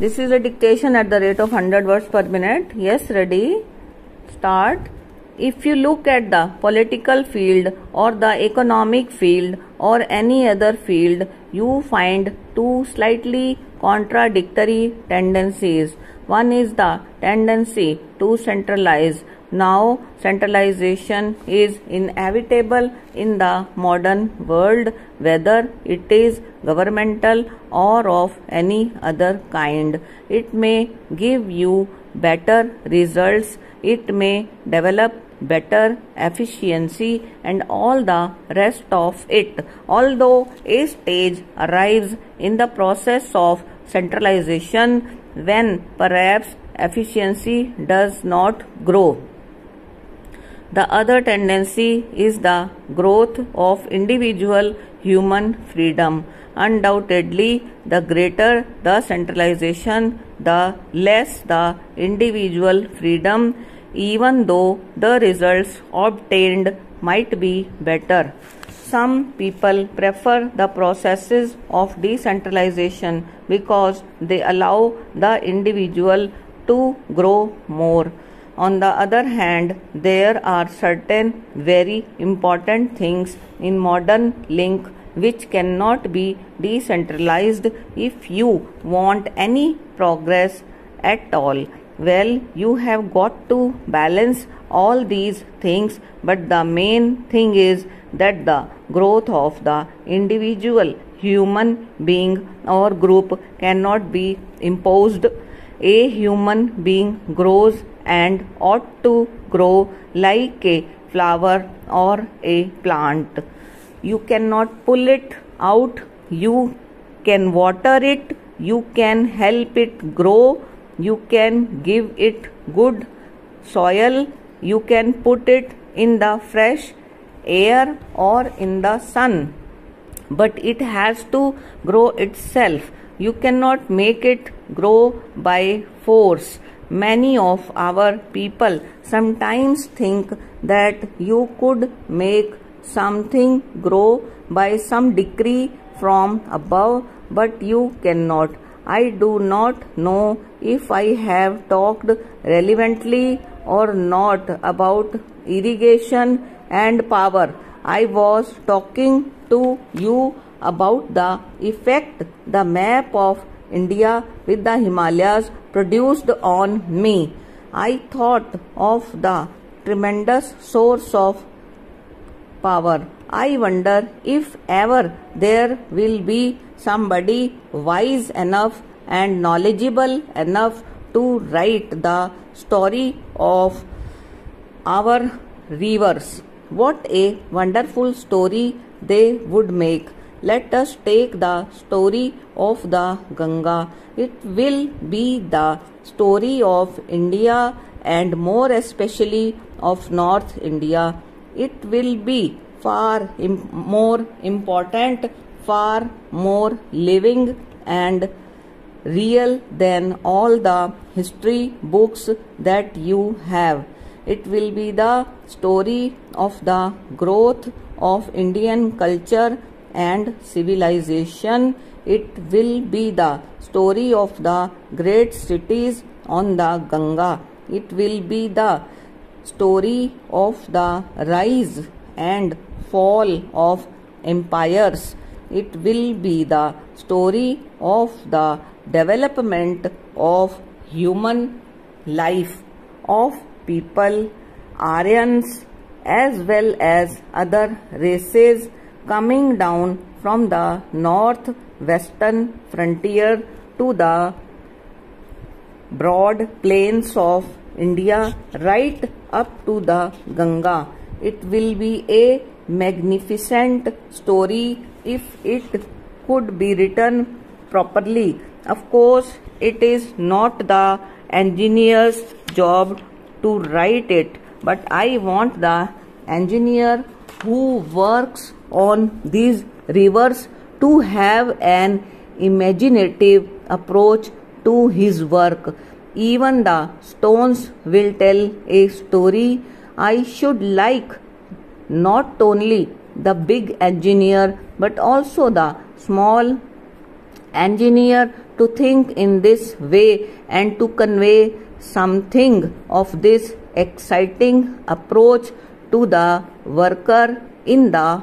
This is a dictation at the rate of 100 words per minute. Yes, ready? Start. If you look at the political field or the economic field or any other field, you find two slightly contradictory tendencies. One is the tendency to centralize. Now, centralization is inevitable in the modern world, whether it is governmental or of any other kind. It may give you better results, it may develop better efficiency and all the rest of it. Although a stage arrives in the process of centralization when perhaps efficiency does not grow. The other tendency is the growth of individual human freedom. Undoubtedly, the greater the centralization, the less the individual freedom, even though the results obtained might be better. Some people prefer the processes of decentralization because they allow the individual to grow more. On the other hand, there are certain very important things in modern link which cannot be decentralized if you want any progress at all. Well, you have got to balance all these things, but the main thing is that the growth of the individual human being or group cannot be imposed. A human being grows and ought to grow like a flower or a plant. You cannot pull it out, you can water it, you can help it grow, you can give it good soil, you can put it in the fresh air or in the sun. But it has to grow itself. You cannot make it grow by force. Many of our people sometimes think that you could make something grow by some decree from above, but you cannot. I do not know if I have talked relevantly or not about irrigation and power. I was talking to you about the effect the map of India with the Himalayas produced on me. I thought of the tremendous source of power. I wonder if ever there will be somebody wise enough and knowledgeable enough to write the story of our rivers. What a wonderful story they would make. Let us take the story of the Ganga. It will be the story of India and more especially of North India. It will be far Im- more important, far more living and real than all the history books that you have. It will be the story of the growth of Indian culture and civilization. It will be the story of the great cities on the Ganga. It will be the story of the rise and fall of empires. It will be the story of the development of human life, of people, Aryans, as well as other races coming down from the north-western frontier to the broad plains of India right up to the Ganga. It will be a magnificent story if it could be written properly. Of course, it is not the engineer's job to write it, but I want the engineer who works on these rivers to have an imaginative approach to his work. Even the stones will tell a story. I should like not only the big engineer but also the small engineer to think in this way and to convey something of this exciting approach to the worker in the